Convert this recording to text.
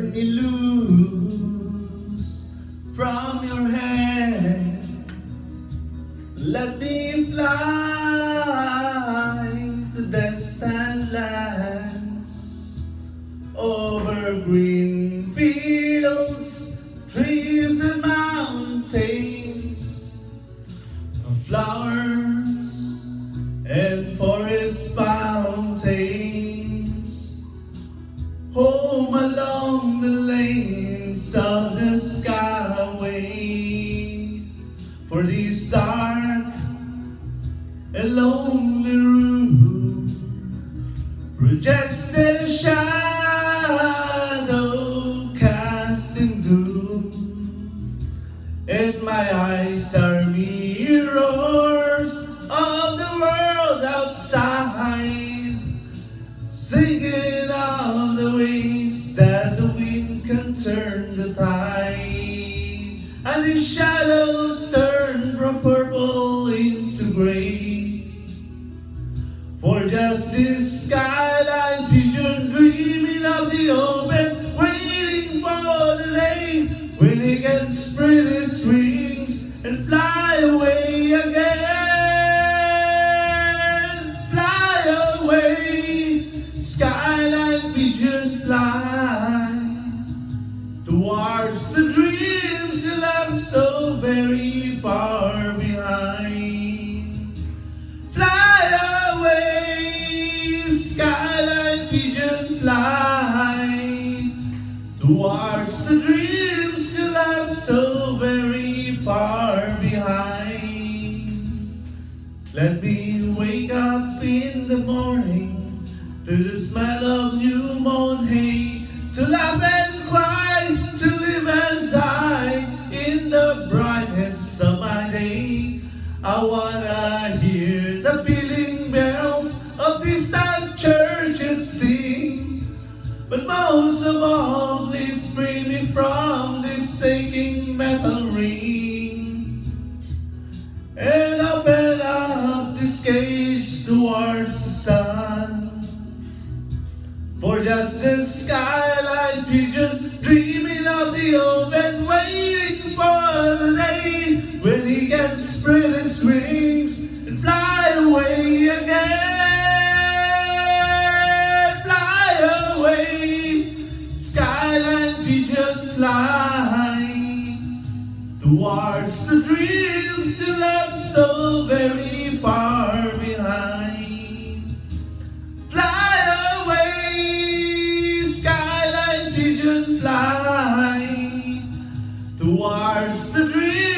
Turn me loose from your hand. Let me fly to distant lands over green fields, trees and mountains, flowers Home along the lanes of the skyway. For these dark and lonely room rejects the shadow casting gloom. And my eyes are mirrors the tide and the shadows turn from purple into gray. For just this skyline towards the dreams you left so very far behind. Fly away, skyline pigeon fly towards the dreams you left so very far behind. Let me wake up in the morning to the smell of new mown I wanna hear the pealing bells of distant churches sing, but most of all, please free me from this sinking metal ring and open up this cage towards the sun. For just a skyline pigeon flight towards the dreams you left so very far behind. Fly away, skyline pigeon fly towards the dreams.